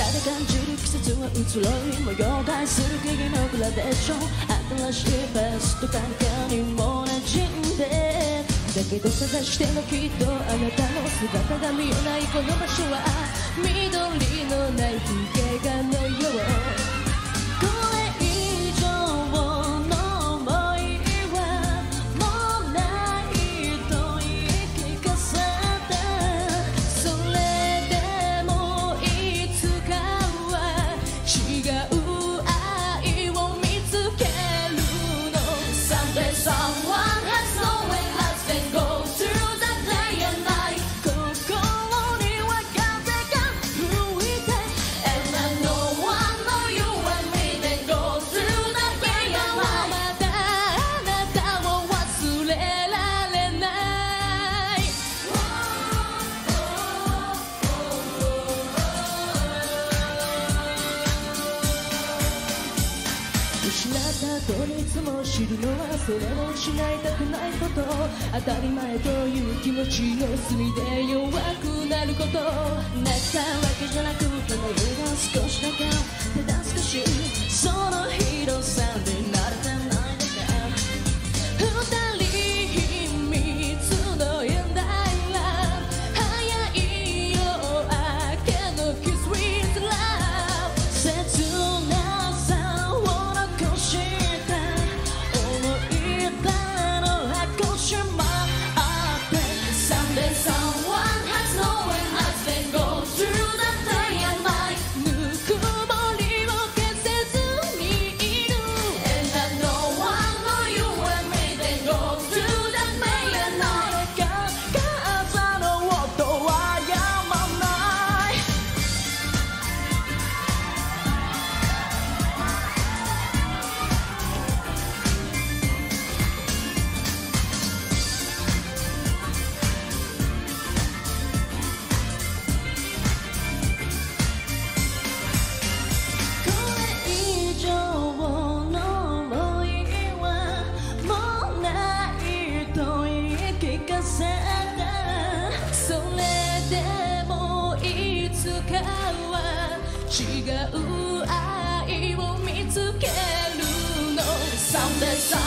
誰かじる季節は移ろい模様替えする木々のグラデーション。新しいベスト感覚にも馴染んで。だけど探してもきっとあなたの姿が見えない。この場所は緑 song. った後にいつも知るのはそれを失いたくないこと。当たり前という気持ちの隅で弱くなること。泣いたわけじゃなくただ笑が少しだけただ少し。違う愛を見つけるの。さ